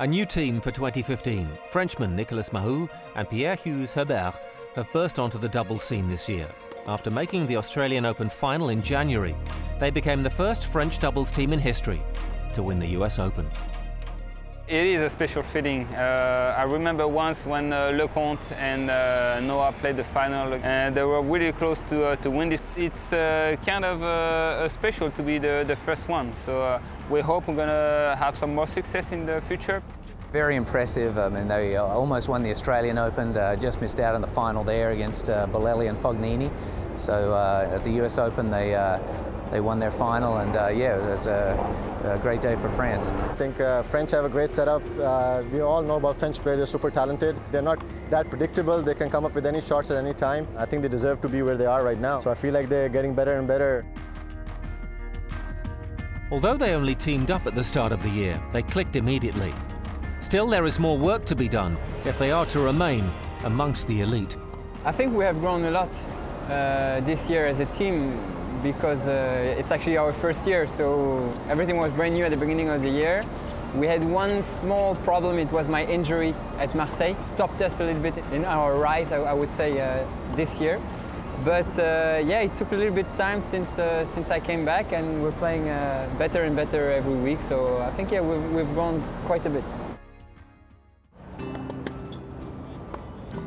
A new team for 2015, Frenchmen Nicolas Mahut and Pierre-Hugues Herbert have burst onto the double scene this year. After making the Australian Open final in January, they became the first French doubles team in history to win the US Open. It is a special feeling. Uh, I remember once when uh, Leconte and uh, Noah played the final and they were really close to, uh, to win this. It's uh, kind of uh, special to be the, the first one. So we hope we're going to have some more success in the future. Very impressive. I mean, they almost won the Australian Open, just missed out in the final there against Bolelli and Fognini. So at the US Open, they they won their final, and uh, yeah, it was a, a, great day for France. I think uh, French have a great setup. Uh, we all know about French players; they're super talented. They're not that predictable. They can come up with any shots at any time. I think they deserve to be where they are right now. So I feel like they're getting better and better. Although they only teamed up at the start of the year, they clicked immediately. Still, there is more work to be done if they are to remain amongst the elite. I think we have grown a lot uh, this year as a team because uh, it's actually our first year, so everything was brand new at the beginning of the year. We had one small problem, it was my injury at Marseille. Stopped us a little bit in our rise, I, I would say, uh, this year. But uh, yeah, it took a little bit time since, uh, since I came back and we're playing uh, better and better every week. So I think, yeah, we've, we've grown quite a bit.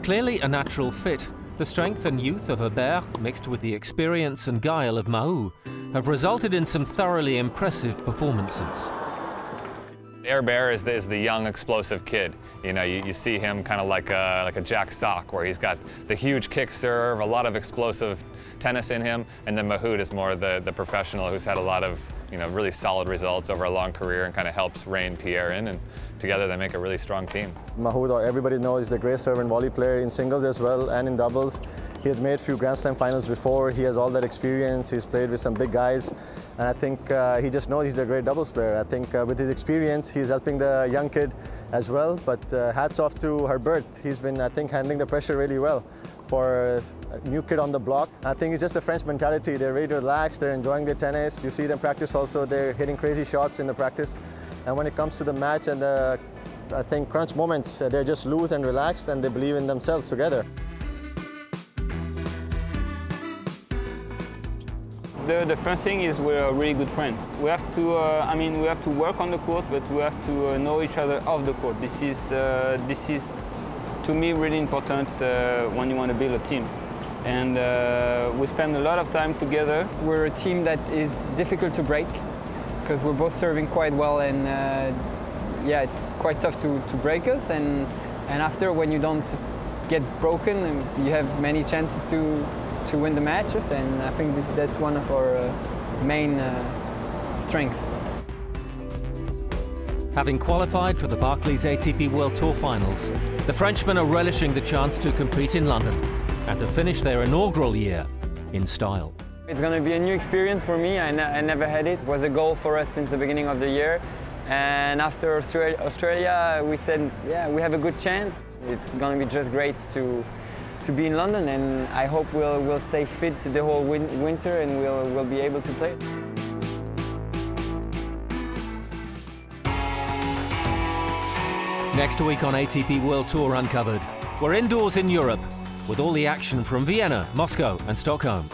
Clearly a natural fit the strength and youth of Herbert, mixed with the experience and guile of Mahut, have resulted in some thoroughly impressive performances. Herbert is the, is the young, explosive kid. You know, you, you see him kind of like a, like a Jack Sock, where he's got the huge kick serve, a lot of explosive tennis in him, and then Mahut is more the, the professional who's had a lot of you know, really solid results over a long career and kind of helps rein Pierre in, and together they make a really strong team. Mahut, everybody knows, he's a great serve and volley player in singles as well and in doubles. He has made a few Grand Slam finals before. He has all that experience. He's played with some big guys. And I think uh, he just knows he's a great doubles player. I think uh, with his experience, he's helping the young kid as well. But uh, hats off to Herbert. He's been, I think, handling the pressure really well for a new kid on the block. I think it's just the French mentality. They're ready to relax, they're enjoying their tennis. You see them practice also, they're hitting crazy shots in the practice. And when it comes to the match and the, I think, crunch moments, they're just loose and relaxed and they believe in themselves together. The, the first thing is we're a really good friend. We have to, uh, I mean, we have to work on the court, but we have to uh, know each other off the court. This is, uh, this is to me really important uh, when you want to build a team. And uh, we spend a lot of time together. We're a team that is difficult to break because we're both serving quite well and uh, yeah, it's quite tough to, to break us. And, and after, when you don't get broken, you have many chances to, to win the matches. And I think that's one of our uh, main uh, strengths. Having qualified for the Barclays ATP World Tour Finals, the Frenchmen are relishing the chance to compete in London and to finish their inaugural year in style. It's going to be a new experience for me. I, I, never had it. It was a goal for us since the beginning of the year. And after Australia, Australia, we said, yeah, we have a good chance. It's going to be just great to to be in London, and I hope we'll we'll stay fit the whole win winter and we'll we'll be able to play. Next week on ATP World Tour Uncovered, we're indoors in Europe with all the action from Vienna, Moscow and Stockholm.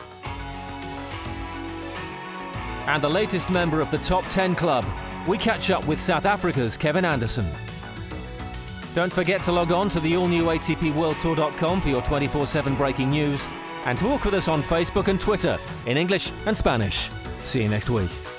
And the latest member of the top 10 club, we catch up with South Africa's Kevin Anderson. Don't forget to log on to the all-new ATPWorldTour.com for your 24-7 breaking news and talk with us on Facebook and Twitter in English and Spanish. See you next week.